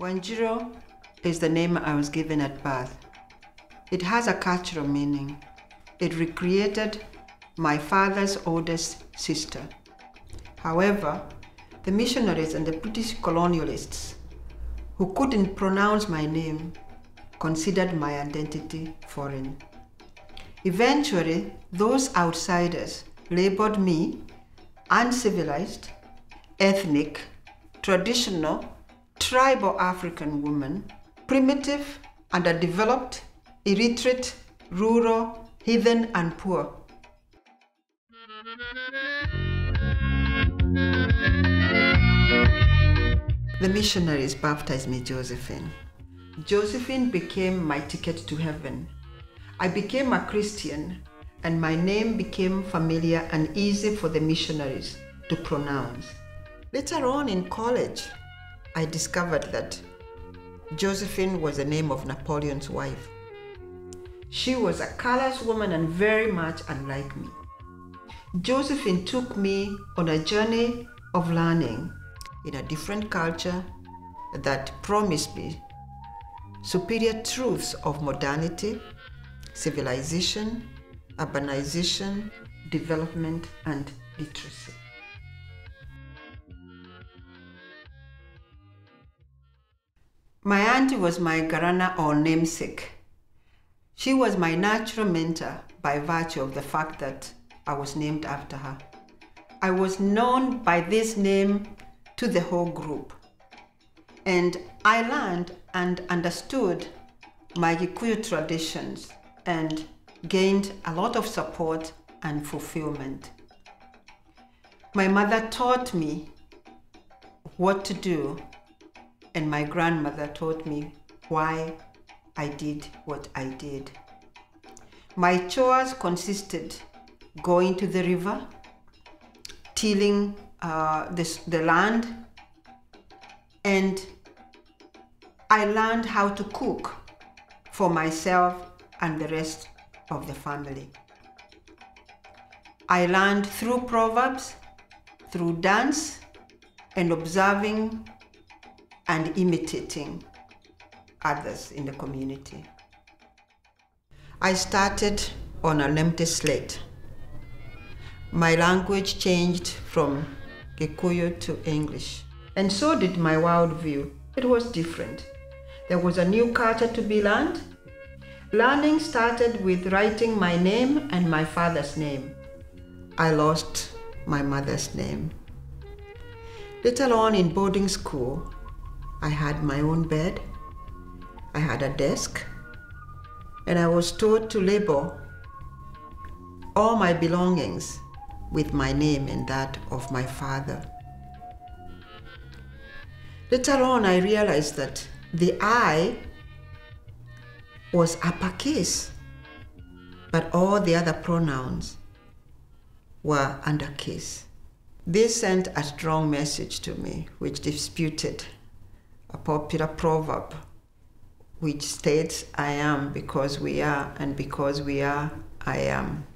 Wanjiru is the name I was given at birth. It has a cultural meaning. It recreated my father's oldest sister. However, the missionaries and the British colonialists who couldn't pronounce my name considered my identity foreign. Eventually, those outsiders labeled me uncivilized, ethnic, traditional, tribal African woman, primitive, underdeveloped, illiterate, rural, heathen, and poor. The missionaries baptized me Josephine. Josephine became my ticket to heaven. I became a Christian and my name became familiar and easy for the missionaries to pronounce. Later on in college, I discovered that Josephine was the name of Napoleon's wife. She was a callous woman and very much unlike me. Josephine took me on a journey of learning in a different culture that promised me superior truths of modernity, civilization, urbanization, development, and literacy. My auntie was my Garana or namesake. She was my natural mentor by virtue of the fact that I was named after her. I was known by this name to the whole group. And I learned and understood my Gikuyu traditions and gained a lot of support and fulfillment. My mother taught me what to do, and my grandmother taught me why I did what I did. My chores consisted going to the river, tilling uh, this, the land, and I learned how to cook for myself and the rest of the family. I learned through proverbs, through dance, and observing and imitating others in the community. I started on an empty slate. My language changed from Gikuyu to English, and so did my worldview. It was different. There was a new culture to be learned. Learning started with writing my name and my father's name. I lost my mother's name. Later on in boarding school, I had my own bed, I had a desk, and I was taught to label all my belongings with my name and that of my father. Later on, I realized that the I was uppercase, but all the other pronouns were undercase. This sent a strong message to me, which disputed a popular proverb which states, I am because we are, and because we are, I am.